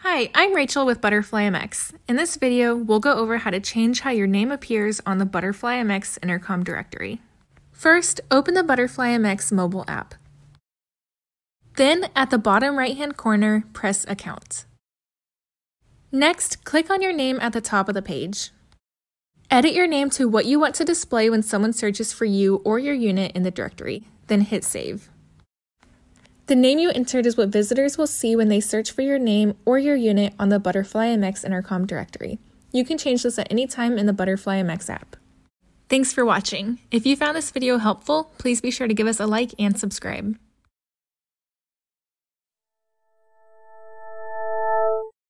Hi, I'm Rachel with Butterfly MX. In this video, we'll go over how to change how your name appears on the Butterfly MX intercom directory. First, open the Butterfly MX mobile app. Then, at the bottom right hand corner, press Account. Next, click on your name at the top of the page. Edit your name to what you want to display when someone searches for you or your unit in the directory, then hit Save. The name you entered is what visitors will see when they search for your name or your unit on the Butterfly MX Intercom directory. You can change this at any time in the Butterfly MX app. Thanks for watching. If you found this video helpful, please be sure to give us a like and subscribe.